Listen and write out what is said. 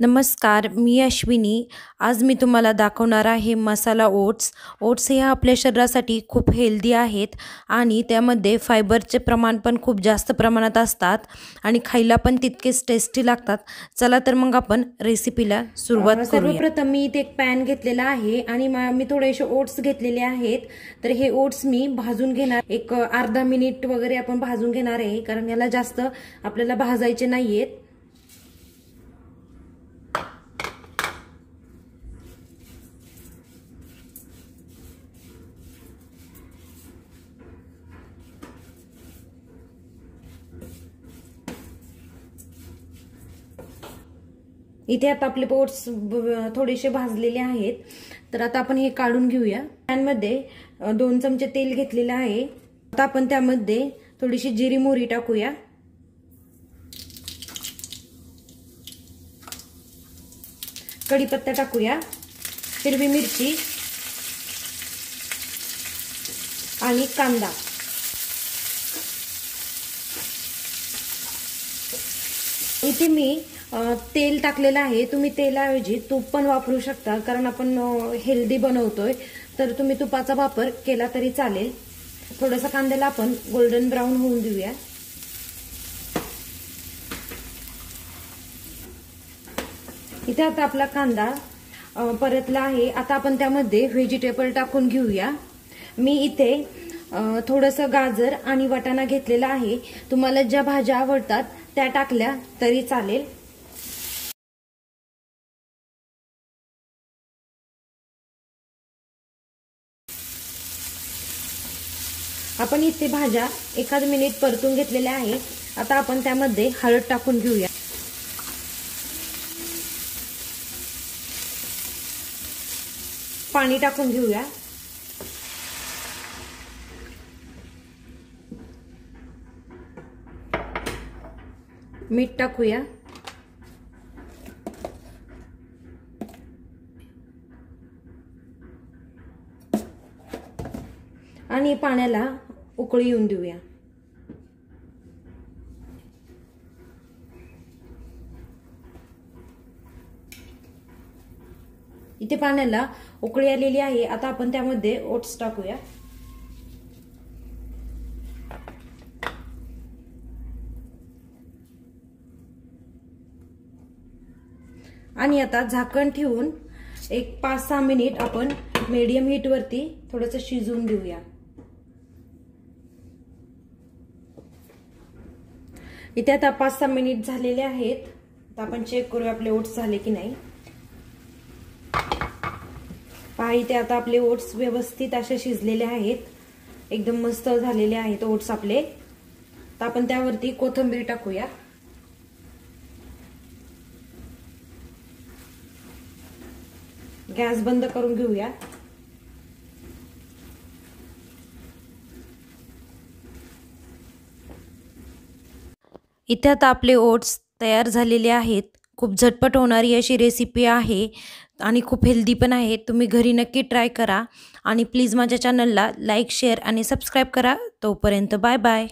नमस्कार मी अश्विनी. आज मी तुम्हाला दाखवणार आहे मसाला ओट्स. ओट्स हे आपल्या शरीरासाठी खूप हेल्दी आहेत आणि त्यामध्ये फायबरचे प्रमाण पण खूप जास्त प्रमाणात असतात आणि खायला पण तितकेच टेस्टी लागतात. चला तर मग आपण रेसिपीला सुरुवात सर्वप्रथम मी इथे एक पॅन घेतलेला आहे आणि मा- थोडेसे ओट्स घेतलेले आहेत. तर हे ओट्स मी भाजून घेणार. एक अर्धा मिनिट वगैरे आपण भाजून घेणार आहे कारण याला जास्त आपल्याला भाजायचे नाहीयेत. इथे आता आपले ओट्स थोडेसे भाजलेले आहेत. तर आता आपण हे काढून घेऊया. पॅनमध्ये दोन चमचे तेल घेतलेलं आहे. आता आपण त्यामध्ये थोडीशी जिरी मोहरी टाकूया. कढीपत्ता टाकूया. हिरवी मिरची. आणि कांदा. इथे मी तेल टाकलेलं आहे. तुम्ही तेलाऐवजी तूप पण वापरू शकता कारण आपण हेल्दी बनवतोय. तर तुम्ही तुपाचा वापर केला तरी चालेल. थोडंसं कांद्याला आपण गोल्डन ब्राऊन होऊन देऊया. इथे आता आपला कांदा परतला आहे. आता आपण त्यामध्ये व्हेजिटेबल टाकून घेऊया. मी इथे थोडंसं गाजर आणि वटाणा घेतलेला आहे. तुम्हाला ज्या भाज्या आवडतात त्या टाकल्या तरी चालेल. आपण इथे भाज्या एखाद मिनिट परतून घेतलेल्या आहे आता आपण त्यामध्ये हळद टाकून घेऊया. पाणी टाकून घेऊया. मीठ टाकूया. आणि पाण्याला उकळी येऊन देऊया. इथे पाण्याला उकळी आलेली आहे. आता आपण त्यामध्ये ओट्स टाकूया. आणि आता झाकण ठेवून एक पाच सहा मिनिट आपण मीडियम हीट वरती थोडस शिजवून घेऊया. इथे आता पाच सहा मिनिट झालेले आहेत. आता आपण चेक करूया आपले ओट्स झाले की नाही. पहा इथे आता आपले ओट्स व्यवस्थित असे शिजलेले आहेत. एकदम मस्त झालेले आहेत ओट्स आपले. तर आपण त्यावरती कोथिंबीर टाकूया. गॅस बंद करून घेऊया. इथे आता आपले ओट्स तयार झालेले आहेत. खूप झटपट होणारी अशी रेसिपी आहे आणि खूप हेल्दी पण आहे. तुम्ही घरी नक्की ट्राय करा. आणि प्लीज माझ्या चॅनलला लाईक शेअर आणि सबस्क्राईब करा. तोपर्यंत बाय बाय